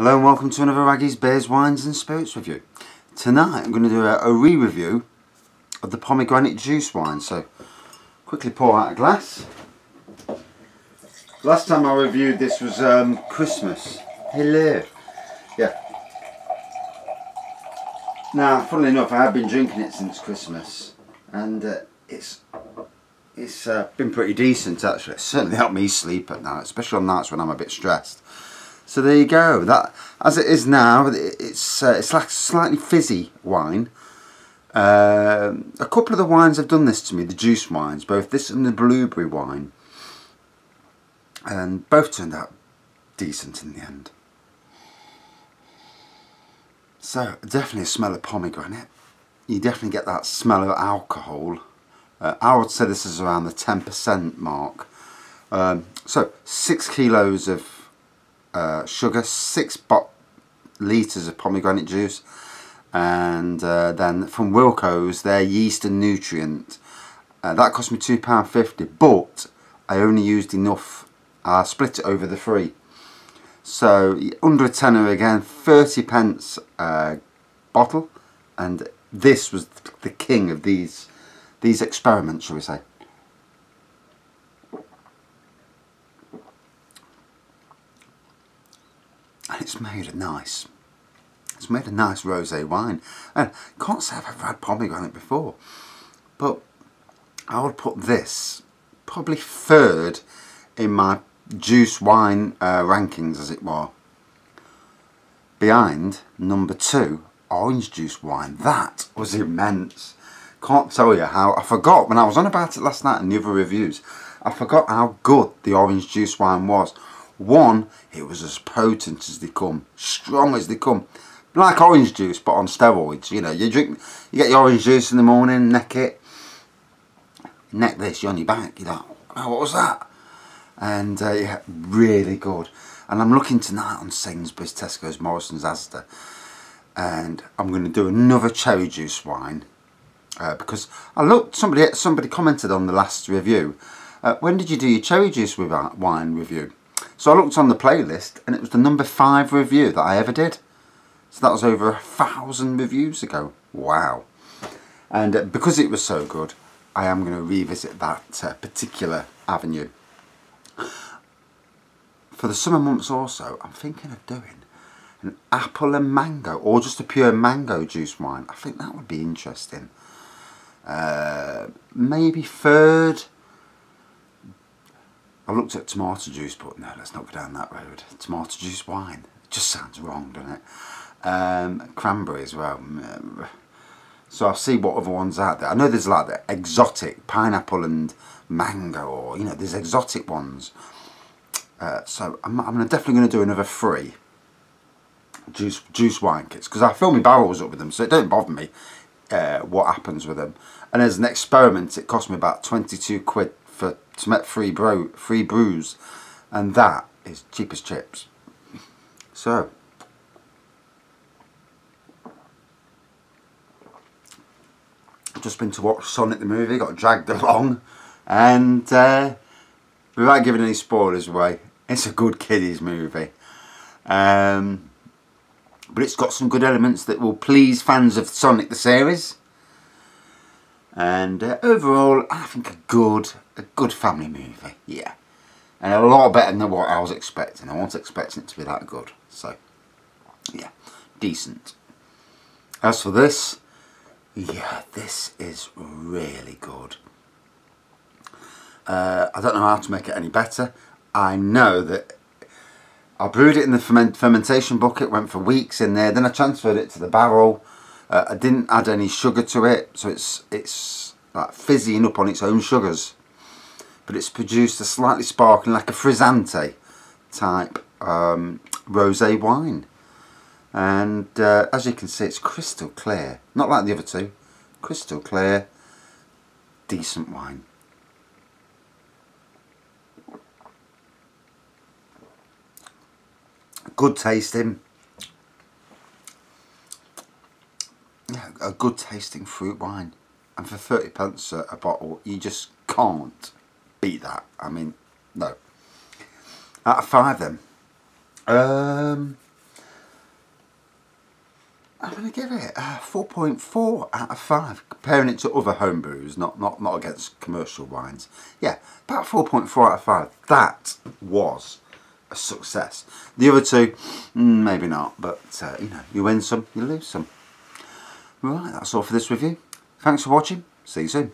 Hello and welcome to another Wraggy's Beers, Wines and Spirits review. Tonight I'm going to do a, a re-review of the pomegranate juice wine. So quickly pour out a glass. Last time I reviewed this was um, Christmas. Hello. Yeah. Now, funnily enough, I have been drinking it since Christmas, and uh, it's it's uh, been pretty decent actually. It's certainly helped me sleep at night, especially on nights when I'm a bit stressed. So there you go. That as it is now, it's uh, it's like slightly fizzy wine. Uh, a couple of the wines have done this to me, the juice wines, both this and the blueberry wine and both turned out decent in the end. So definitely a smell of pomegranate. You definitely get that smell of alcohol. Uh, I would say this is around the 10% mark. Um, so six kilos of uh, sugar, six litres of pomegranate juice, and uh, then from Wilko's their yeast and nutrient. Uh, that cost me £2.50 but I only used enough I split it over the three. So under a tenner again, 30 pence uh, bottle, and this was the king of these these experiments, shall we say. And it's made a nice, it's made a nice rosé wine. And can't say I've ever had pomegranate before, but I would put this probably third in my juice wine uh, rankings as it were. Behind number two, orange juice wine. That was immense. Can't tell you how, I forgot when I was on about it last night in the other reviews, I forgot how good the orange juice wine was. One, it was as potent as they come, strong as they come. Like orange juice but on steroids, you know, you drink, you get your orange juice in the morning, neck it, neck this, you're on your back, you're like, oh, what was that? and uh, yeah, really good. And I'm looking tonight on Sainsbury's, Tesco's, Morrison's, Asda, and I'm going to do another cherry juice wine uh, because I looked. Somebody somebody commented on the last review. Uh, when did you do your cherry juice wine review? So I looked on the playlist, and it was the number five review that I ever did. So that was over a thousand reviews ago. Wow! And uh, because it was so good, I am going to revisit that uh, particular avenue. For the summer months also, I'm thinking of doing an apple and mango or just a pure mango juice wine. I think that would be interesting. Uh, maybe third. I looked at tomato juice, but no, let's not go down that road. Tomato juice wine. It just sounds wrong, doesn't it? Um, cranberry as well. So I'll see what other ones out there. I know there's like the exotic pineapple and mango, or you know, there's exotic ones. Uh, so I'm, I'm definitely going to do another three juice juice wine kits because I fill my barrels up with them, so it don't bother me uh, what happens with them. And as an experiment, it cost me about 22 quid for to make three bro three brews, and that is cheap as chips. So. Just been to watch Sonic the movie, got dragged along, and uh, without giving any spoilers away, it's a good kiddies movie. Um, but it's got some good elements that will please fans of Sonic the series. And uh, overall, I think a good, a good family movie, yeah. And a lot better than what I was expecting. I wasn't expecting it to be that good. So, yeah, decent. As for this, yeah, this is really good. Uh, I don't know how to make it any better. I know that I brewed it in the ferment fermentation bucket, went for weeks in there, then I transferred it to the barrel. Uh, I didn't add any sugar to it, so it's it's like fizzing up on its own sugars. But it's produced a slightly sparkling, like a frizzante type um, rosé wine. And uh, as you can see, it's crystal clear. Not like the other two. Crystal clear, decent wine. good tasting a good tasting fruit wine and for 30 pence a, bottle you just can't beat that I mean no out of five then um I'm going to give it a 4.4 out of 5. Comparing it to other home brews, not, not, not against commercial wines. Yeah, about 4.4 out of 5. That was a success. The other two, mm, maybe not, but uh, you know, you win some, you lose some. Right, that's all for this review. Thanks for watching. See you soon.